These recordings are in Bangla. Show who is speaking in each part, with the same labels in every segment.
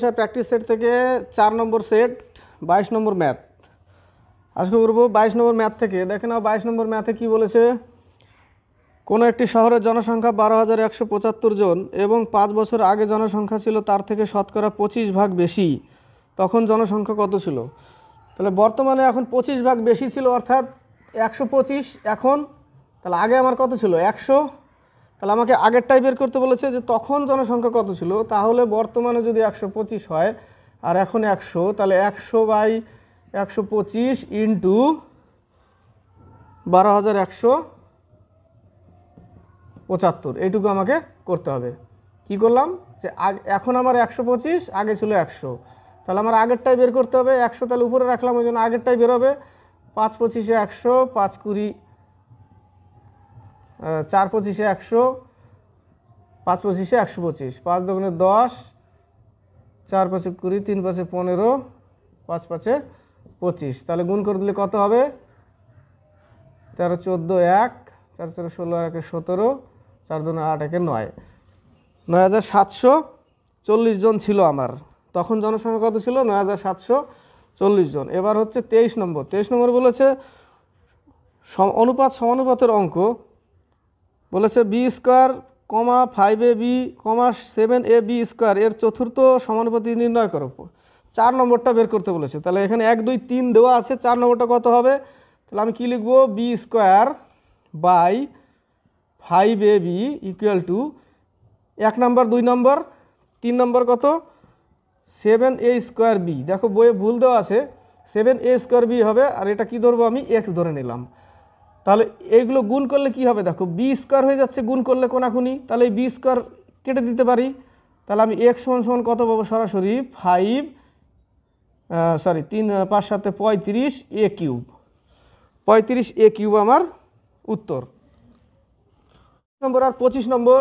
Speaker 1: সাহেব প্র্যাকটিস সেট থেকে চার নম্বর সেট বাইশ নম্বর ম্যাথ আজকে করব বাইশ নম্বর ম্যাথ থেকে। দেখে নাও বাইশ নম্বর ম্যাথে কি বলেছে? কোনো একটি শহরের জনসংখ্যা বারো হাজার একশো পঁচাত্তর জন এবং পাঁচ বছর আগে জনসংখ্যা ছিল তার থেকে শতকরা পঁচিশ ভাগ বেশি। তখন জনসংখ্যা কত ছিল? তাহলে বর্তমানে এখন পঁচিশ ভাগ বেশি ছিল অর্থাৎ একশো পঁচিশ। এখন তাহলে আগে আমার কত ছিল? একশো। তাহলে আমাকে আগেরটাই বের করতে বলেছে যে তখন জনসংখ্যা কত ছিল? তাহলে বর্তমানে যদি একশো পঁচিশ হয়, আর এখন একশো, তাহলে একশো বাই একশো পঁচিশ ইন্টু বারো হাজার একশো পঁচাত্তর। এইটুকু আমাকে করতে হবে। কি করলাম? যে এখন আমার একশো পঁচিশ, আগে ছিল একশো। তাহলে আমার আগেরটাই বের করতে হবে। একশো তাহলে উপরে রাখলাম, ওই জন্য আগেরটাই বেরোবে পাঁচ পঁচিশে একশো, পাঁচ কুড়ি চার পঁচিশে একশো, পাঁচ পঁচিশে একশো পঁচিশ, পাঁচ দোকানে দশ, চার পাঁচে কুড়ি, তিন পাঁচে পনেরো, পাঁচ পাঁচে পঁচিশ। তাহলে গুণ করে দিলে কত হবে? তেরো চোদ্দ এক, চার চার ষোলো একে সতেরো, চার দুনে আট একে নয়। নয় হাজার সাতশো চল্লিশ জন ছিল আমার। তখন জনসংখ্যা কত ছিল? নয় হাজার সাতশো চল্লিশ জন। এবার হচ্ছে তেইশ নম্বর। তেইশ নম্বর বলেছে অনুপাত সমানুপাতের অঙ্ক। বলেছে B square comma five A B comma seven A B square, এর চতুর্থ সমানুপাতি নির্ণয় করো। চার নম্বরটা বের করতে বলেছে। তাহলে এখানে এক, দুই, তিন দেওয়া আছে, চার নম্বরটা কত হবে? তাহলে আমি কী লিখব? B square by five A B equal to এক নম্বর, দুই নম্বর, তিন নম্বর কত? Seven A square B. দেখো বইয়ে ভুল দেওয়া আছে। সেভেন এ স্কোয়ার বি হবে, আর এটা কি ধরবো আমি? এক্স ধরে নিলাম। তাহলে এইগুলো গুণ করলে কি হবে দেখো বি স্কোয়ার হয়ে যাচ্ছে গুণ করলে কোনাকুনি, তাহলে এই বি স্কোয়ার কেটে দিতে পারি। তাহলে আমি এক্স সমান সমান কত পাবো সরাসরি? ফাইভ সরি তিন পাঁচ সাথে পঁয়ত্রিশ এ কিউব পঁয়ত্রিশ এ কিউব আমার উত্তর। নম্বর আর পঁচিশ নম্বর।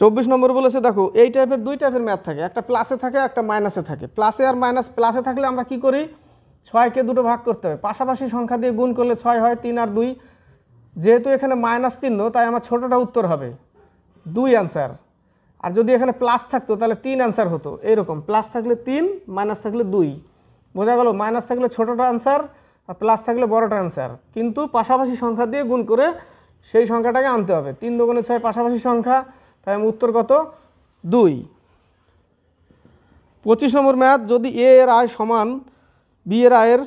Speaker 1: চব্বিশ নম্বর বলেছে দেখো, এই টাইপের দুই টাইপের ম্যাথ থাকে, একটা প্লাসে থাকে, একটা মাইনাসে থাকে। প্লাসে আর মাইনাস প্লাসে থাকলে আমরা কি করি? ছয়কে দুটো ভাগ করতে হবে। পাশাপাশি সংখ্যা দিয়ে গুণ করলে ছয় হয় তিন আর দুই। যেহেতু এখানে মাইনাস চিহ্ন, তাই আমার ছোটোটা উত্তর হবে। দুই অ্যান্সার আর যদি এখানে প্লাস থাকতো, তাহলে তিন অ্যান্সার হতো। এরকম। প্লাস থাকলে তিন মাইনাস থাকলে দুই। বোঝা গেল? মাইনাস থাকলে ছোটোটা অ্যান্সার আর প্লাস থাকলে বড়টা অ্যান্সার কিন্তু পাশাপাশি সংখ্যা দিয়ে গুণ করে সেই সংখ্যাটাকে আনতে হবে। তিন দোকানে ছয় পাশাপাশি সংখ্যা, তাই আমি উত্তর কত? দুই। পঁচিশ নম্বর ম্যাথ যদি এ এর আয় সমান বি এর আয়ের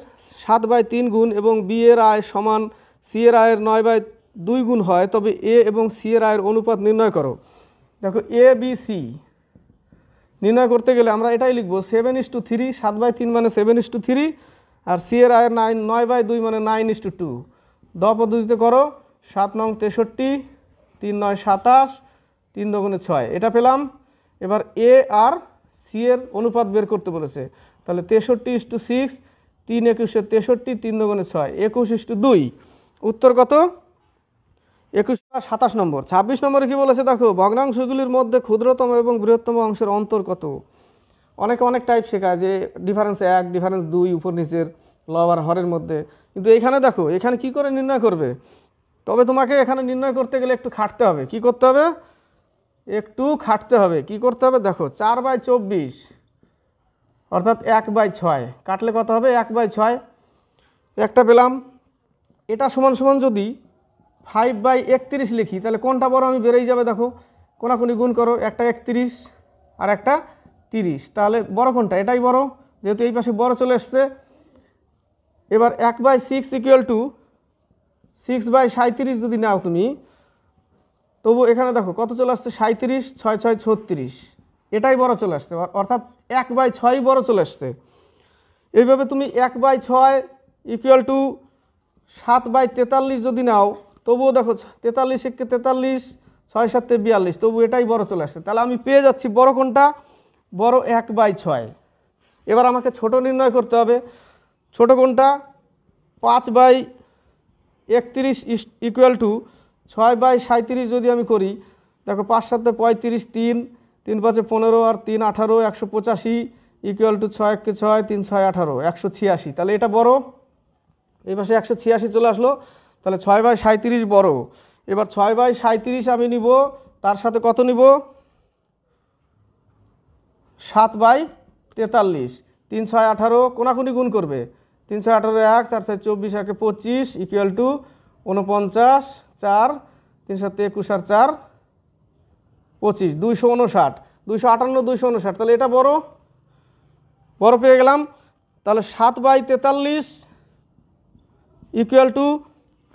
Speaker 1: সাত বাই তিন গুণ এবং বি এর আয় সমান সি এর আয়ের নয় বাই দুই গুণ হয়, তবে এ এবং সি এর আয়ের অনুপাত নির্ণয় করো। দেখো, এ, বি, সি নির্ণয় করতে গেলে আমরা এটাই লিখব সেভেন ইস টু থ্রি সাত বাই তিন মানে সেভেন ইস টু থ্রি আর সি এর আয়ের নাইন নয় বাই দুই মানে nine is to two two পদ্ধতিতে করো, সাত নং তেষট্টি, তিন নয় সাতাশ, তিন দগুণে ছয়। এটা পেলাম। এবার এ আর সি এর অনুপাত বের করতে বলেছে। তাহলে তেষট্টি ইস টু সিক্স, তিন একুশে তেষট্টি, তিন দগুণে ছয়, একুশ ইস টু দুই। উত্তর কত? একুশ সাতাশ নম্বর। ছাব্বিশ নম্বরে কি বলেছে দেখো, ভগ্নাংশগুলির মধ্যে ক্ষুদ্রতম এবং বৃহত্তম অংশের অন্তর কত? অনেকে অনেক টাইপ শেখায় যে ডিফারেন্স এক ডিফারেন্স দুই, উপর নিচের লব আর হরের মধ্যে। কিন্তু এখানে দেখো, এখানে কি করে নির্ণয় করবে? তবে তোমাকে এখানে নির্ণয় করতে গেলে একটু খাটতে হবে। কি করতে হবে? একটু খাটতে হবে। কি করতে হবে? দেখো, চার বাই চব্বিশ অর্থাৎ এক বাই ছয়। কাটলে কত হবে? এক বাই ছয়। একটা পেলাম। এটা সমান সমান যদি ফাইভ বাই একত্রিশ লিখি, তাহলে কোনটা বড়? আমি বেরোই যাবে, দেখো। কোনাকুনি গুণ করো, একটা একত্রিশ আর একটা তিরিশ। তাহলে বড় কোনটা? এটাই বড়। যেহেতু এই পাশে বড় চলে এসছে। এবার এক by six equal to six by সাঁত্রিশ যদি নাও তুমি, তবু এখানে দেখো, কত চলে আসছে? সাঁত্রিশ ছয় ছয়, ছত্রিশ। এটাই বড় চলে আসছে। অর- অর্থাৎ এক বাই ছয় বড় চলে আসছে। এইভাবে তুমি এক বাই ছয় ইকুয়াল টু সাত বাই তেতাল্লিশ যদি নাও, তবুও দেখো তেতাল্লিশ একে তেতাল্লিশ, ছয় সাতে বিয়াল্লিশ, তবু এটাই বড় চলে আসছে। তাহলে আমি পেয়ে যাচ্ছি বড় কোনটা? বড় এক বাই ছয়। এবার আমাকে ছোট নির্ণয় করতে হবে। ছোট কোনটা? পাঁচ বাই একত্রিশ ইকুয়াল টু ছয় বাই সাঁত্রিশ যদি আমি করি, দেখো পাঁচ সাথে পঁয়ত্রিশ তিন তিন পাঁচে পনেরো আর তিন আঠারো, একশো পঁচাশি ইকুয়াল টু ছয় একে ছয়, তিন ছয় আঠারো, একশো ছিয়াশি। তাহলে এটা বড়। এই পাশে একশো ছিয়াশি চলে আসলো। তাহলে ছয় বাই সাঁত্রিশ বড়। এবার ছয় বাই সাঁত্রিশ আমি নিব। তার সাথে কত নিব? সাত বাই তেতাল্লিশ। তিন ছয় আঠারো কোনাকুনি গুণ করবে। তিন ছয় আঠারো এক, চার ছয় চব্বিশ একে পঁচিশ ইকুয়াল টু উনপঞ্চাশ চার। তিনশো একুশ আর চার। পঁচিশ, দুইশো উনষাট, দুইশো আটান্ন, দুইশো উনষাট। তাহলে এটা বড় বড় পেয়ে গেলাম। তাহলে সাত বাই তেতাল্লিশ ইকুয়াল টু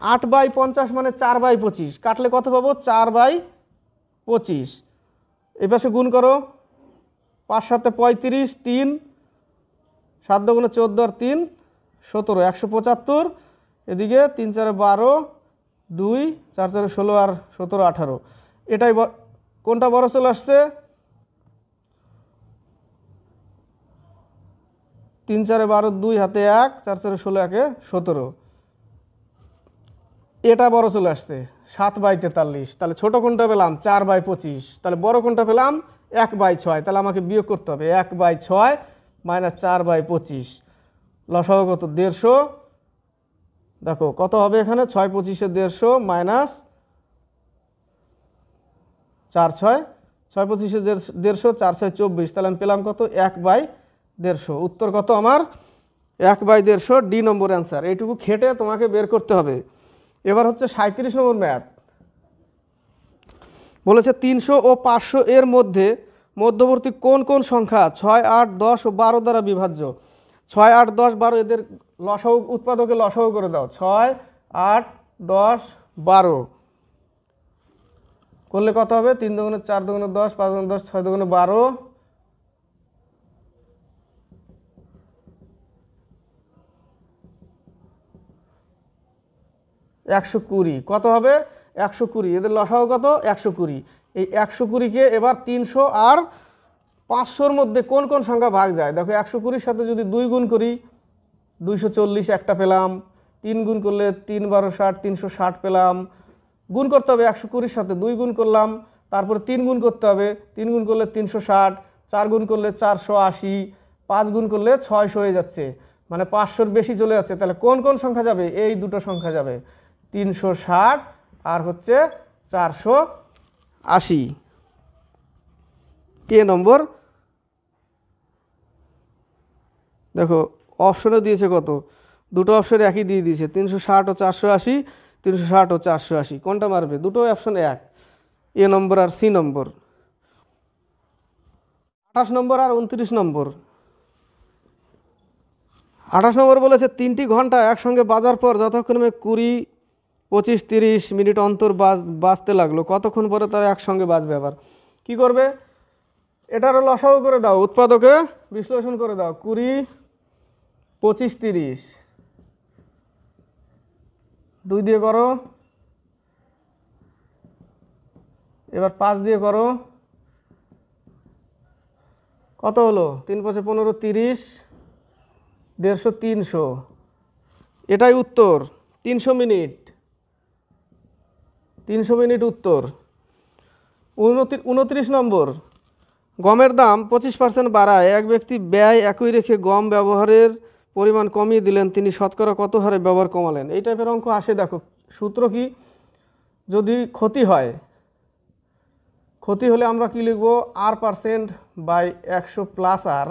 Speaker 1: আট বাই পঞ্চাশ মানে চার বাই পঁচিশ। কাটলে কত পাবো? চার বাই পঁচিশ। এই পাশে গুণ করো। পাঁচ সাতে পঁয়ত্রিশ, তিন। সাত দুগুণে চোদ্দ আর তিন, সতেরো। একশো পঁচাত্তর। এদিকে তিন চারে বারো, দুই, চার চারে ষোলো আর সতেরো, আঠারো। এটাই কোনটা বড় চলে আসছে? তিন চারে বারো, দুই হাতে এক, চার চারে ষোলো, একে সতেরো। এটা বড় চলে আসছে, সাত বাই তেতাল্লিশ। তাহলে ছোট কোনটা পেলাম? চার বাই পঁচিশ। তাহলে বড় কোনটা পেলাম? এক বাই ছয়। তাহলে আমাকে বিয়োগ করতে হবে, এক বাই ছয় মাইনাস চার বাই পঁচিশ। লসাগু কত? দেড়শো। দেখো, কত হবে এখানে? ছয় পঁচিশে দেড়শো মাইনাস চার ছয় ছয় পঁচিশে দেড়- দেড়শো, চার ছয় চব্বিশ। তাহলে আমি পেলাম কত? এক বাই দেড়শো। উত্তর কত আমার? এক বাই দেড়শো ডি নম্বর অ্যান্সার এইটুকু খেটে তোমাকে বের করতে হবে। এবার হচ্ছে সাঁত্রিশ নম্বর ম্যাথ বলেছে তিনশো ও পাঁচশো এর মধ্যে মধ্যবর্তী কোন কোন সংখ্যা? ছয়, আট, দশ ও বারো দ্বারা বিভাজ্য। ছয়, আট, দশ, বারো এদের লসাউ উৎপাদকে লসাউ করে দাও। ছয়, আট, দশ, বারো। করলে কত হবে? তিন দুগুণে চার দুগুণে দশ, পাঁচ দুগুণে দশ, ছয় দুগুণে বারো। একশো কুড়ি। কত হবে? একশো কুড়ি। এদের লসাও কত? একশো কুড়ি। এই একশো কুড়িকে এবার তিনশো আর পাঁচশোর মধ্যে কোন কোন সংখ্যা ভাগ যায়? দেখো, একশো কুড়ির সাথে যদি দুই গুণ করি, দুইশো চল্লিশ একটা পেলাম। তিন গুণ করলে তিন বারো ষাট, তিনশো ষাট পেলাম। গুণ করতে হবে একশো কুড়ির সাথে দুই গুণ করলাম, তারপরে তিন গুণ করতে হবে, তিন গুণ করলে তিনশো ষাট, চার গুণ করলে চারশো আশি, পাঁচ গুণ করলে ছয়শো হয়ে যাচ্ছে। মানে পাঁচশোর বেশি চলে যাচ্ছে, তাহলে কোন কোন সংখ্যা যাবে? এই দুটো সংখ্যা যাবে। তিনশো ষাট আর হচ্ছে চারশো আশি। এ নম্বর। দেখো অপশনে দিয়েছে কত? দুটো অপশন একই দিয়ে দিয়েছে, তিনশো ষাট ও চারশো আশি। তিনশো ষাট ও চারশো আশি। কোনটা মারবে? দুটো অপশন এক। এ নম্বর আর সি নম্বর আঠাশ নম্বর আর উনত্রিশ নম্বর আঠাশ নম্বর বলেছে, তিনটি ঘণ্টা একসঙ্গে বাজার পর যতক্ষণে কুড়ি, পঁচিশ, তিরিশ মিনিট অন্তর বাজ, বাজতে লাগল, কতক্ষণ পরে তারা একসঙ্গে বাজবে আবার? কি করবে? এটারও লসাও করে দাও, উৎপাদকে বিশ্লেষণ করে দাও, কুড়ি, পঁচিশ, তিরিশ। দুই দিয়ে করো। এবার পাঁচ দিয়ে করো। কত হলো? তিন পাঁচে পনেরো, তিরিশ। দেড়শো, তিনশো। এটাই উত্তর। তিনশো মিনিট। তিনশো মিনিট উত্তর। উনতি- উনত্রিশ নম্বর। গমের দাম পঁচিশ পার্সেন্ট বাড়ায়। এক ব্যক্তি ব্যয় একই রেখে গম ব্যবহারের পরিমাণ কমিয়ে দিলেন, তিনি শতকরা কত হারে ব্যবহার কমালেন? এই টাইপের অঙ্ক আসে, দেখো, সূত্র কি? যদি ক্ষতি হয়, ক্ষতি হলে আমরা কি লিখব? আর পার্সেন্ট বাই একশো plus R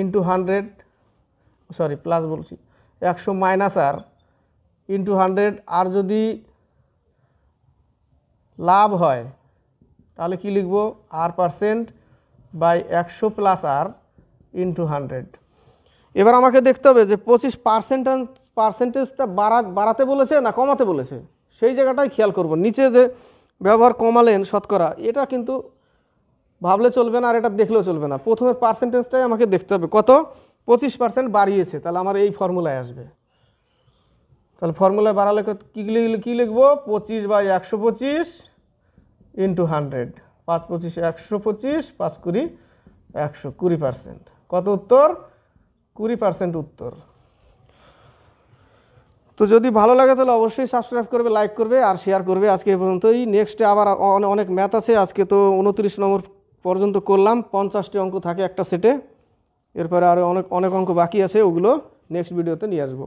Speaker 1: into hundred sorry plus বলছি, একশো মাইনাস আর ইন্টু হান্ড্রেড আর যদি লাভ হয়, তাহলে কি লিখব? আর পার্সেন্ট বাই একশো প্লাস আর ইন্টু হান্ড্রেড এবার আমাকে দেখতে হবে যে পঁচিশ পার্সেন্টেজ পার্সেন্টেজটা বাড়া, বাড়াতে বলেছে না কমাতে বলেছে? সেই জায়গাটাই খেয়াল করব। নিচে যে ব্যবহার কমালেন শতকরা, এটা কিন্তু ভাবলে চলবে না আর এটা দেখলেও চলবে না। প্রথমে পার্সেন্টেজটাই আমাকে দেখতে হবে। কত? পঁচিশ পার্সেন্ট বাড়িয়েছে। তাহলে আমার এই ফর্মুলায় আসবে। তাহলে ফর্মুলায় বাড়ালে কী লিখলে কী লিখব? পঁচিশ বাই একশো পঁচিশ ইন্টু হান্ড্রেড পাঁচ পঁচিশ একশো পঁচিশ, পাঁচ কুড়ি একশো কুড়ি পার্সেন্ট কত উত্তর? কুড়ি পার্সেন্ট উত্তর। তো যদি ভালো লাগে তাহলে অবশ্যই সাবস্ক্রাইব করবে লাইক করবে আর শেয়ার করবে। আজকে এই নেক্সটে আবার অনেক ম্যাথ আছে। আজকে তো উনত্রিশ নম্বর পর্যন্ত করলাম। পঞ্চাশটি অঙ্ক থাকে একটা সেটে এরপরে আরও অনেক অনেক অঙ্ক বাকি আছে। ওগুলো নেক্সট ভিডিওতে নিয়ে আসব।